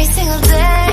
every single day.